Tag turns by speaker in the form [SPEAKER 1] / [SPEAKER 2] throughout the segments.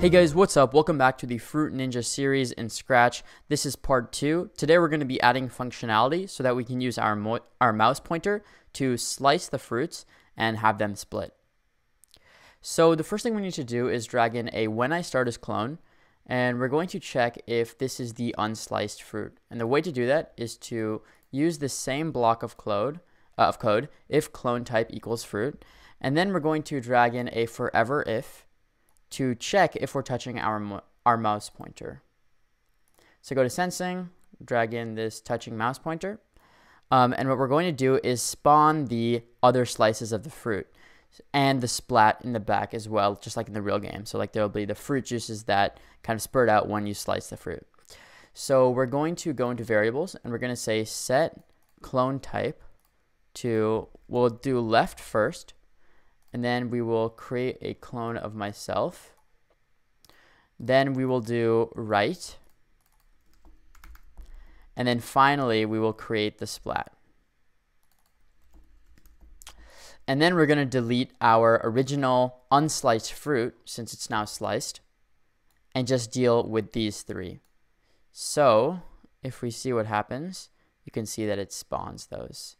[SPEAKER 1] Hey guys, what's up? Welcome back to the Fruit Ninja series in Scratch. This is part two. Today we're going to be adding functionality so that we can use our, our mouse pointer to slice the fruits and have them split. So the first thing we need to do is drag in a when I start as clone and we're going to check if this is the unsliced fruit. And the way to do that is to use the same block of code, uh, of code if clone type equals fruit. And then we're going to drag in a forever if to check if we're touching our, our mouse pointer. So go to sensing, drag in this touching mouse pointer. Um, and what we're going to do is spawn the other slices of the fruit and the splat in the back as well, just like in the real game. So like there'll be the fruit juices that kind of spurt out when you slice the fruit. So we're going to go into variables and we're going to say set clone type to, we'll do left first and then we will create a clone of myself. Then we will do right. And then finally, we will create the splat. And then we're going to delete our original unsliced fruit, since it's now sliced, and just deal with these three. So if we see what happens, you can see that it spawns those.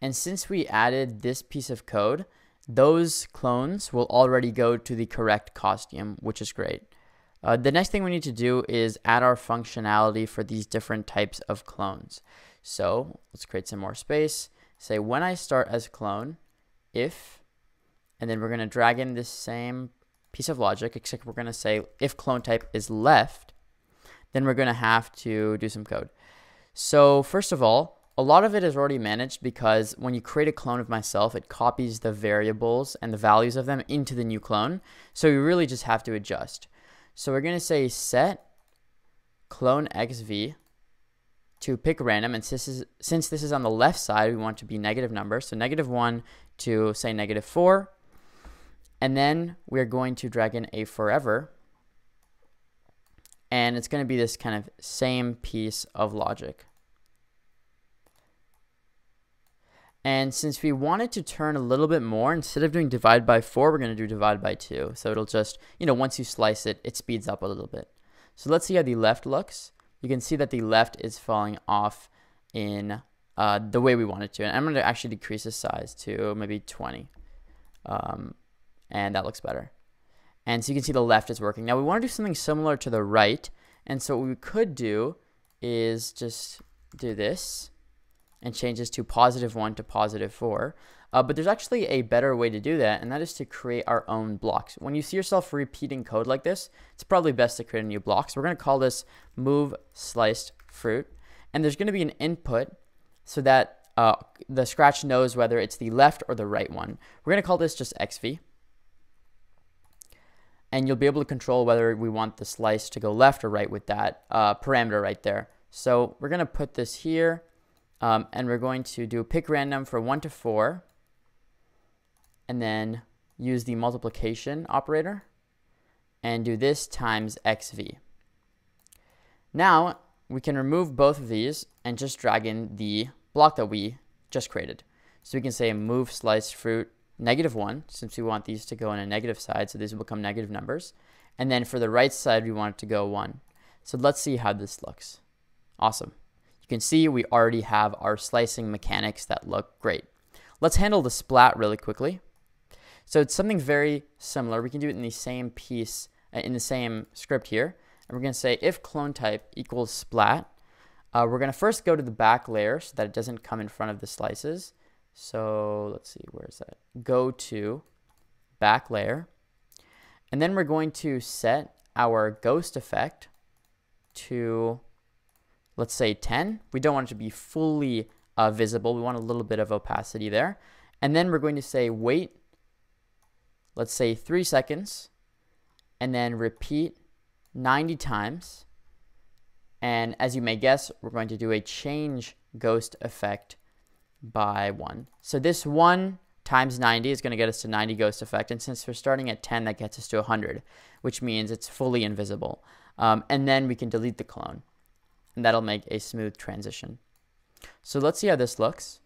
[SPEAKER 1] And since we added this piece of code, those clones will already go to the correct costume, which is great. Uh, the next thing we need to do is add our functionality for these different types of clones. So let's create some more space. Say when I start as clone, if, and then we're going to drag in this same piece of logic, except we're going to say if clone type is left, then we're going to have to do some code. So first of all, a lot of it is already managed because when you create a clone of myself, it copies the variables and the values of them into the new clone. So you really just have to adjust. So we're going to say set clone xv to pick random. And since this, is, since this is on the left side, we want to be negative numbers. So negative 1 to say negative 4. And then we're going to drag in a forever. And it's going to be this kind of same piece of logic. And since we wanted to turn a little bit more, instead of doing divide by 4, we're going to do divide by 2. So it'll just, you know, once you slice it, it speeds up a little bit. So let's see how the left looks. You can see that the left is falling off in uh, the way we want it to. And I'm going to actually decrease the size to maybe 20. Um, and that looks better. And so you can see the left is working. Now we want to do something similar to the right. And so what we could do is just do this and changes to positive 1 to positive 4. Uh, but there's actually a better way to do that, and that is to create our own blocks. When you see yourself repeating code like this, it's probably best to create a new block. So we're going to call this move sliced fruit. And there's going to be an input so that uh, the Scratch knows whether it's the left or the right one. We're going to call this just xv. And you'll be able to control whether we want the slice to go left or right with that uh, parameter right there. So we're going to put this here um, and we're going to do pick random for 1 to 4. And then use the multiplication operator. And do this times xv. Now, we can remove both of these and just drag in the block that we just created. So we can say move sliced fruit negative 1, since we want these to go on a negative side, so these will become negative numbers. And then for the right side, we want it to go 1. So let's see how this looks. Awesome. Can see we already have our slicing mechanics that look great. Let's handle the splat really quickly. So it's something very similar. We can do it in the same piece, uh, in the same script here. And we're going to say if clone type equals splat, uh, we're going to first go to the back layer so that it doesn't come in front of the slices. So let's see, where is that? Go to back layer. And then we're going to set our ghost effect to let's say 10. We don't want it to be fully uh, visible. We want a little bit of opacity there. And then we're going to say wait, let's say three seconds, and then repeat 90 times. And as you may guess, we're going to do a change ghost effect by one. So this one times 90 is going to get us to 90 ghost effect. And since we're starting at 10, that gets us to 100, which means it's fully invisible. Um, and then we can delete the clone and that'll make a smooth transition. So let's see how this looks.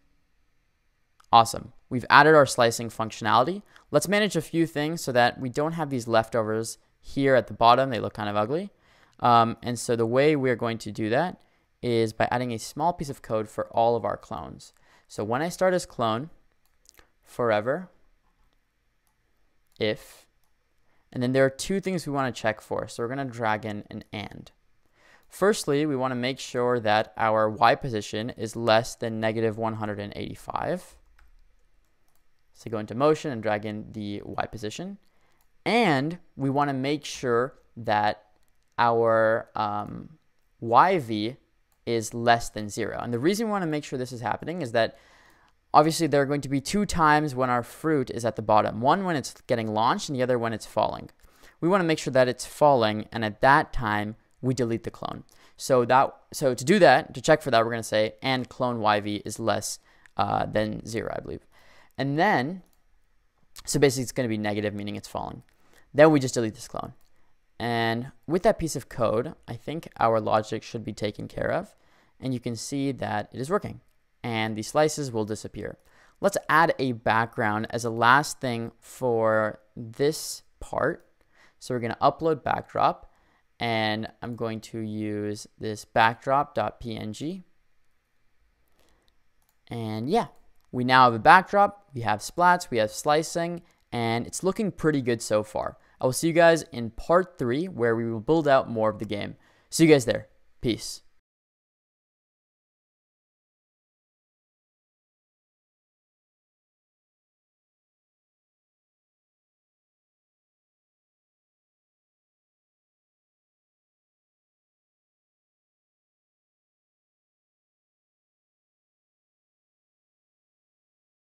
[SPEAKER 1] Awesome. We've added our slicing functionality. Let's manage a few things so that we don't have these leftovers here at the bottom, they look kind of ugly. Um, and so the way we're going to do that is by adding a small piece of code for all of our clones. So when I start as clone, forever, if, and then there are two things we want to check for. So we're going to drag in an and. Firstly, we want to make sure that our y position is less than negative 185. So go into motion and drag in the y position. And we want to make sure that our um, yv is less than 0. And the reason we want to make sure this is happening is that obviously there are going to be two times when our fruit is at the bottom. One when it's getting launched and the other when it's falling. We want to make sure that it's falling and at that time we delete the clone. So that so to do that, to check for that, we're going to say and clone yv is less uh, than 0, I believe. And then, so basically it's going to be negative, meaning it's falling. Then we just delete this clone. And with that piece of code, I think our logic should be taken care of. And you can see that it is working. And the slices will disappear. Let's add a background as a last thing for this part. So we're going to upload backdrop. And I'm going to use this backdrop.png. And yeah, we now have a backdrop, we have splats, we have slicing, and it's looking pretty good so far. I will see you guys in part three where we will build out more of the game. See you guys there. Peace.